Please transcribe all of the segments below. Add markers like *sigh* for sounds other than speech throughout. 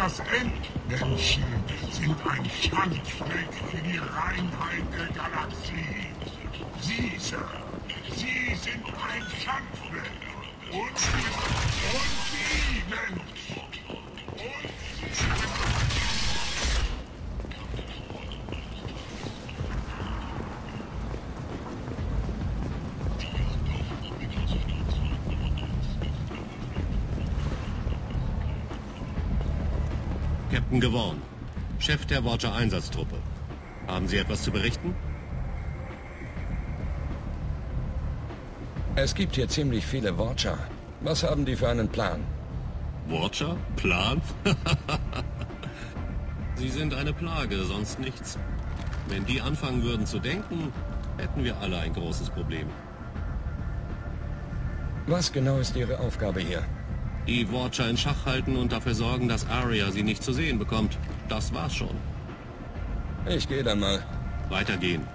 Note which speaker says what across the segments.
Speaker 1: das Endmenschen sind ein Schandfleck für die Reinheit der Galaxie. Sie, Sir, Sie sind ein Schandfleck. Und, und Sie, Mensch.
Speaker 2: Captain Geworn, Chef der Watcher-Einsatztruppe. Haben Sie etwas zu berichten?
Speaker 3: Es gibt hier ziemlich viele Watcher. Was haben die für einen Plan?
Speaker 2: Watcher? Plan? *laughs* Sie sind eine Plage, sonst nichts. Wenn die anfangen würden zu denken, hätten wir alle ein großes Problem.
Speaker 3: Was genau ist Ihre Aufgabe hier?
Speaker 2: Die Watcher in Schach halten und dafür sorgen, dass Arya sie nicht zu sehen bekommt. Das war's schon.
Speaker 3: Ich gehe dann mal.
Speaker 2: Weitergehen.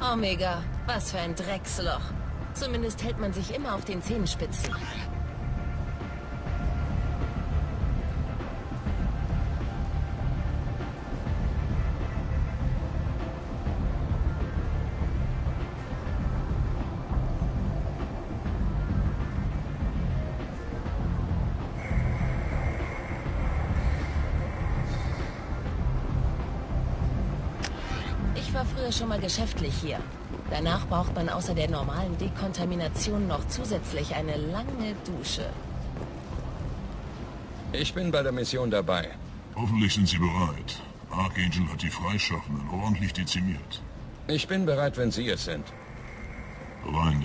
Speaker 4: Omega, was für ein Drecksloch. Zumindest hält man sich immer auf den Zehenspitzen. Früher schon mal geschäftlich hier. Danach braucht man außer der normalen Dekontamination noch zusätzlich eine lange Dusche.
Speaker 3: Ich bin bei der Mission dabei.
Speaker 1: Hoffentlich sind Sie bereit. Archangel hat die Freischaffenden ordentlich dezimiert.
Speaker 3: Ich bin bereit, wenn Sie es sind.
Speaker 1: Rein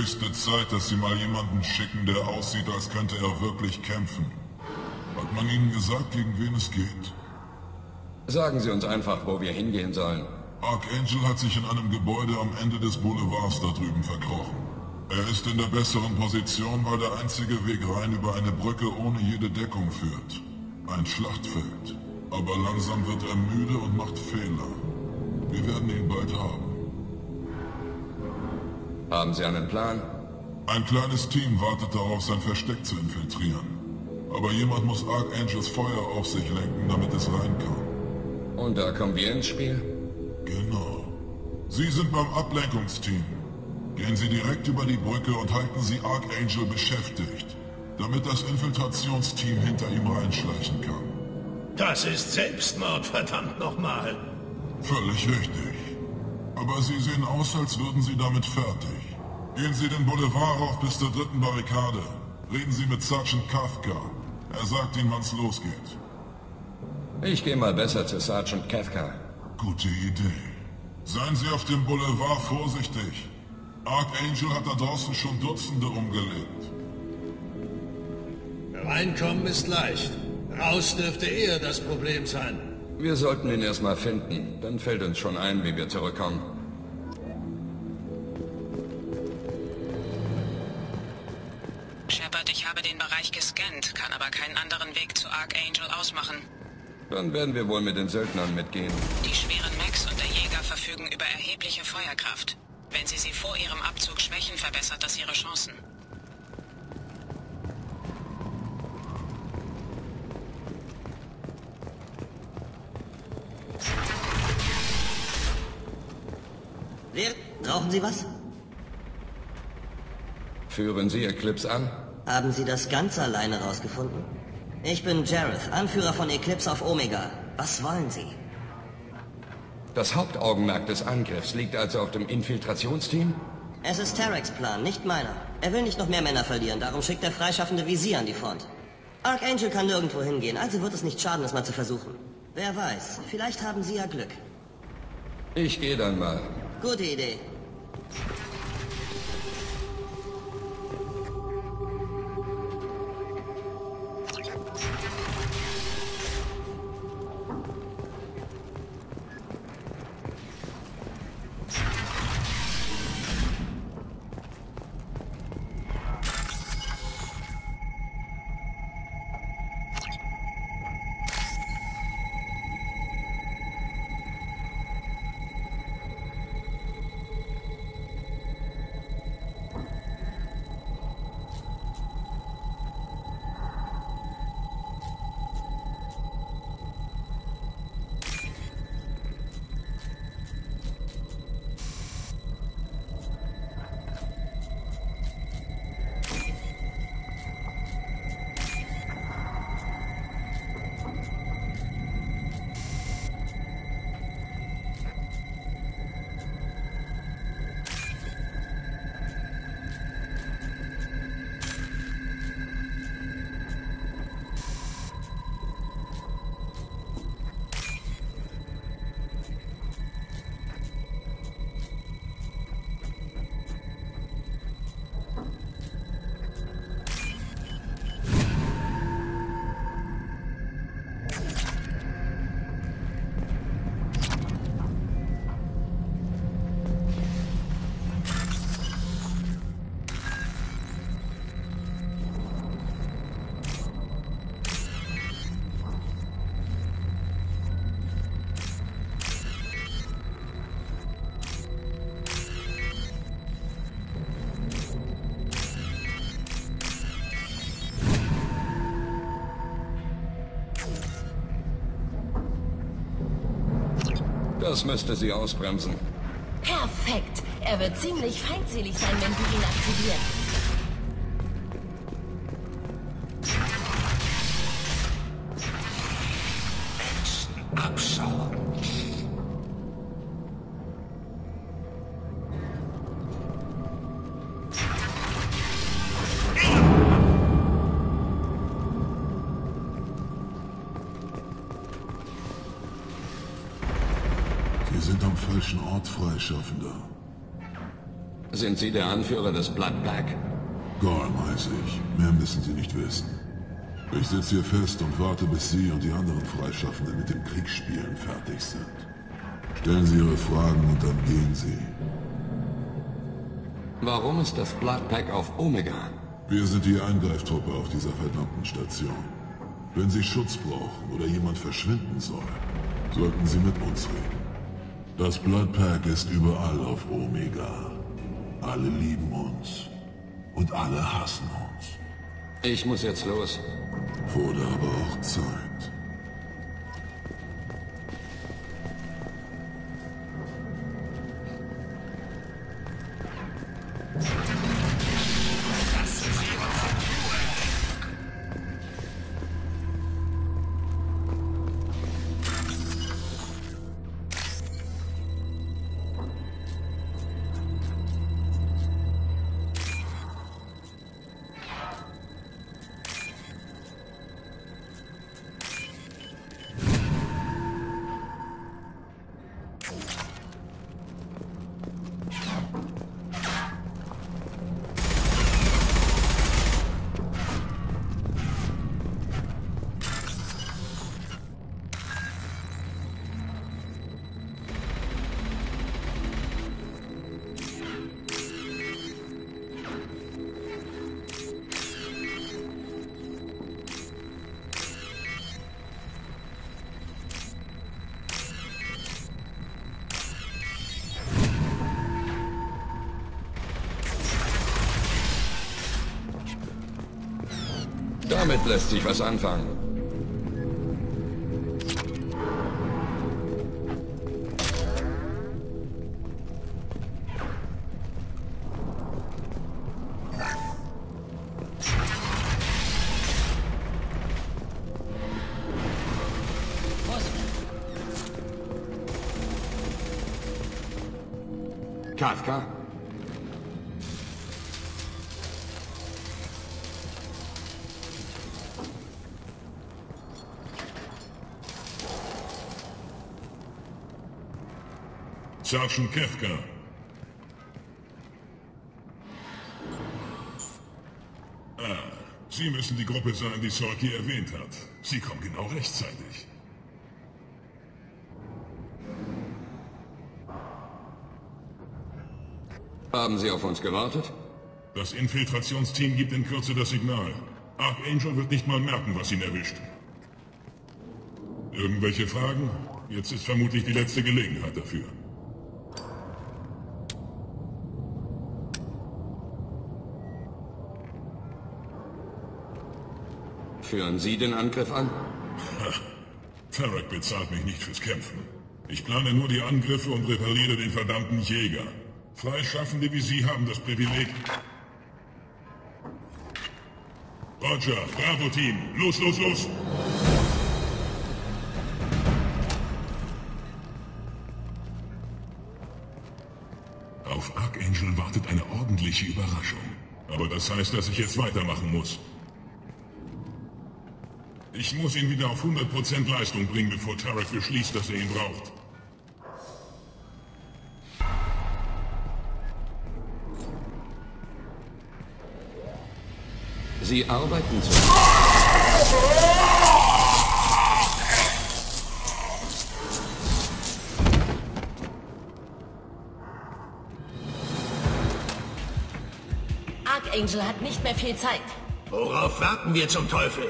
Speaker 1: Höchste Zeit, dass Sie mal jemanden schicken, der aussieht, als könnte er wirklich kämpfen. Hat man Ihnen gesagt, gegen wen es geht?
Speaker 3: Sagen Sie uns einfach, wo wir hingehen sollen.
Speaker 1: Archangel hat sich in einem Gebäude am Ende des Boulevards da drüben verkrochen. Er ist in der besseren Position, weil der einzige Weg rein über eine Brücke ohne jede Deckung führt. Ein Schlachtfeld. Aber langsam wird er müde und macht Fehler. Wir werden ihn bald haben.
Speaker 3: Haben Sie einen Plan?
Speaker 1: Ein kleines Team wartet darauf, sein Versteck zu infiltrieren. Aber jemand muss Archangels Feuer auf sich lenken, damit es rein kann.
Speaker 3: Und da kommen wir ins Spiel?
Speaker 1: Genau. Sie sind beim Ablenkungsteam. Gehen Sie direkt über die Brücke und halten Sie Archangel beschäftigt, damit das Infiltrationsteam hinter ihm reinschleichen kann.
Speaker 5: Das ist Selbstmord, verdammt nochmal.
Speaker 1: Völlig richtig. Aber Sie sehen aus, als würden Sie damit fertig. Gehen Sie den Boulevard rauf bis zur dritten Barrikade. Reden Sie mit Sergeant Kafka. Er sagt Ihnen, wann's losgeht.
Speaker 3: Ich gehe mal besser zu Sergeant Kafka.
Speaker 1: Gute Idee. Seien Sie auf dem Boulevard vorsichtig. Archangel hat da draußen schon Dutzende umgelegt.
Speaker 5: Reinkommen ist leicht. Raus dürfte eher das Problem sein.
Speaker 3: Wir sollten ihn erstmal finden. Dann fällt uns schon ein, wie wir zurückkommen.
Speaker 6: Gescannt, kann aber keinen anderen Weg zu Archangel ausmachen.
Speaker 3: Dann werden wir wohl mit den Söldnern mitgehen.
Speaker 6: Die schweren Mechs und der Jäger verfügen über erhebliche Feuerkraft. Wenn Sie sie vor ihrem Abzug schwächen, verbessert das ihre Chancen.
Speaker 7: Wer? Brauchen Sie was?
Speaker 3: Führen Sie Eclipse an?
Speaker 7: Haben Sie das ganz alleine rausgefunden? Ich bin Jareth, Anführer von Eclipse auf Omega. Was wollen Sie?
Speaker 3: Das Hauptaugenmerk des Angriffs liegt also auf dem Infiltrationsteam?
Speaker 7: Es ist Tarek's Plan, nicht meiner. Er will nicht noch mehr Männer verlieren, darum schickt er freischaffende Visier an die Front. Archangel kann nirgendwo hingehen, also wird es nicht schaden, es mal zu versuchen. Wer weiß, vielleicht haben Sie ja Glück.
Speaker 3: Ich gehe dann mal.
Speaker 7: Gute Idee.
Speaker 3: Das müsste sie ausbremsen.
Speaker 4: Perfekt. Er wird ziemlich feindselig sein, wenn Sie ihn aktivieren.
Speaker 3: Abschau.
Speaker 1: Falschen Ort, Freischaffender.
Speaker 3: Sind Sie der Anführer des Blood Pack?
Speaker 1: Gorm heiße ich. Mehr müssen Sie nicht wissen. Ich sitze hier fest und warte, bis Sie und die anderen Freischaffenden mit dem Kriegsspielen fertig sind. Stellen Sie Ihre Fragen und dann gehen Sie.
Speaker 3: Warum ist das Blood Pack auf Omega?
Speaker 1: Wir sind die Eingreiftruppe auf dieser verdammten Station. Wenn Sie Schutz brauchen oder jemand verschwinden soll, sollten Sie mit uns reden. Das Blood Pack ist überall auf Omega. Alle lieben uns. Und alle hassen uns.
Speaker 3: Ich muss jetzt los.
Speaker 1: Wurde aber auch Zeit.
Speaker 3: Damit lässt sich was anfangen. Kafka?
Speaker 1: Sergeant Kefka. Ah, Sie müssen die Gruppe sein, die Sorki erwähnt hat. Sie kommen genau rechtzeitig.
Speaker 3: Haben Sie auf uns gewartet?
Speaker 1: Das Infiltrationsteam gibt in Kürze das Signal. Archangel wird nicht mal merken, was ihn erwischt. Irgendwelche Fragen? Jetzt ist vermutlich die letzte Gelegenheit dafür.
Speaker 3: Führen Sie den Angriff an?
Speaker 1: Tarek bezahlt mich nicht fürs Kämpfen. Ich plane nur die Angriffe und repariere den verdammten Jäger. Freischaffende wie Sie haben das Privileg. Roger, Bravo-Team, los, los, los! Auf Archangel wartet eine ordentliche Überraschung. Aber das heißt, dass ich jetzt weitermachen muss. Ich muss ihn wieder auf 100% Leistung bringen, bevor Tarek beschließt, dass er ihn braucht.
Speaker 3: Sie arbeiten zu...
Speaker 4: Archangel hat nicht mehr viel Zeit.
Speaker 5: Worauf warten wir zum Teufel?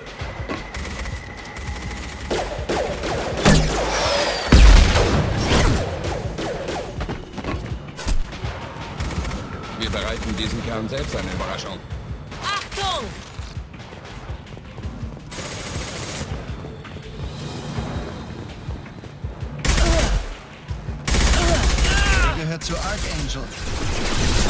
Speaker 3: Wir bereiten diesen Kern selbst eine Überraschung.
Speaker 4: Achtung!
Speaker 8: Er gehört zu Archangel.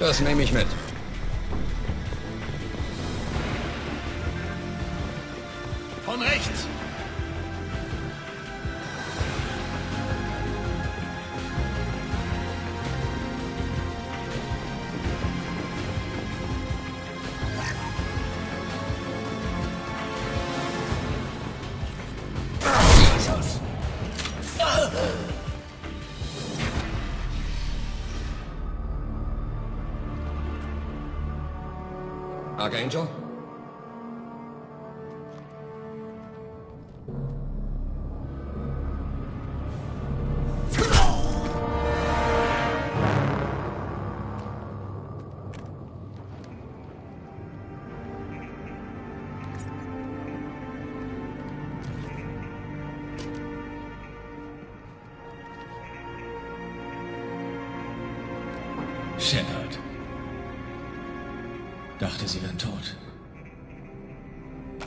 Speaker 3: Das nehme ich mit.
Speaker 5: Von rechts!
Speaker 3: Archangel?
Speaker 9: Dachte, sie wären tot.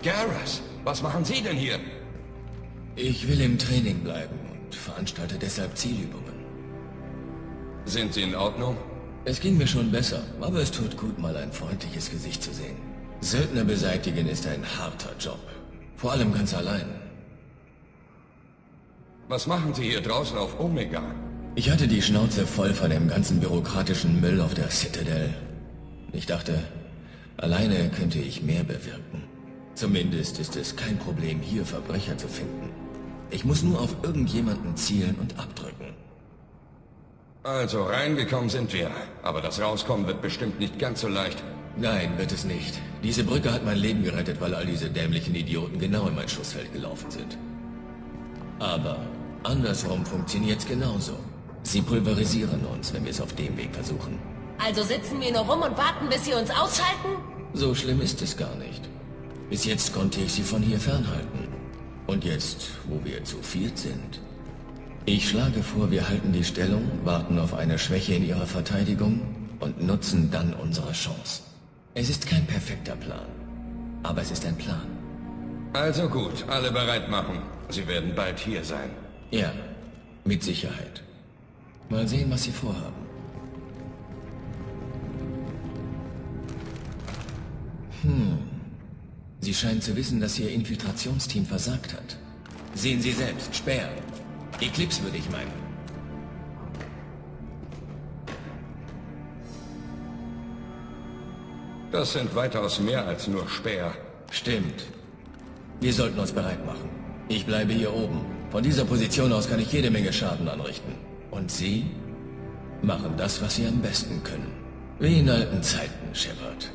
Speaker 3: Garrus, was machen Sie denn hier?
Speaker 9: Ich will im Training bleiben und veranstalte deshalb Zielübungen.
Speaker 3: Sind Sie in Ordnung?
Speaker 9: Es ging mir schon besser, aber es tut gut, mal ein freundliches Gesicht zu sehen. Söldner beseitigen ist ein harter Job. Vor allem ganz allein.
Speaker 3: Was machen Sie hier draußen auf Omega?
Speaker 9: Ich hatte die Schnauze voll von dem ganzen bürokratischen Müll auf der Citadel. Ich dachte, alleine könnte ich mehr bewirken. Zumindest ist es kein Problem, hier Verbrecher zu finden. Ich muss nur auf irgendjemanden zielen und abdrücken.
Speaker 3: Also reingekommen sind wir, aber das Rauskommen wird bestimmt nicht ganz so leicht.
Speaker 9: Nein, wird es nicht. Diese Brücke hat mein Leben gerettet, weil all diese dämlichen Idioten genau in mein Schussfeld gelaufen sind. Aber andersrum funktioniert's genauso. Sie pulverisieren uns, wenn wir es auf dem Weg versuchen.
Speaker 4: Also sitzen wir nur rum und warten, bis sie uns ausschalten?
Speaker 9: So schlimm ist es gar nicht. Bis jetzt konnte ich sie von hier fernhalten. Und jetzt, wo wir zu viert sind. Ich schlage vor, wir halten die Stellung, warten auf eine Schwäche in ihrer Verteidigung und nutzen dann unsere Chance. Es ist kein perfekter Plan, aber es ist ein Plan.
Speaker 3: Also gut, alle bereit machen. Sie werden bald hier sein.
Speaker 9: Ja, mit Sicherheit. Mal sehen, was Sie vorhaben. Hm. Sie scheinen zu wissen, dass Ihr Infiltrationsteam versagt hat. Sehen Sie selbst, Speer. Eclipse würde ich meinen.
Speaker 3: Das sind weitaus mehr als nur Speer.
Speaker 9: Stimmt. Wir sollten uns bereit machen. Ich bleibe hier oben. Von dieser Position aus kann ich jede Menge Schaden anrichten. Und Sie machen das, was Sie am besten können. Wie in alten Zeiten, Shepard.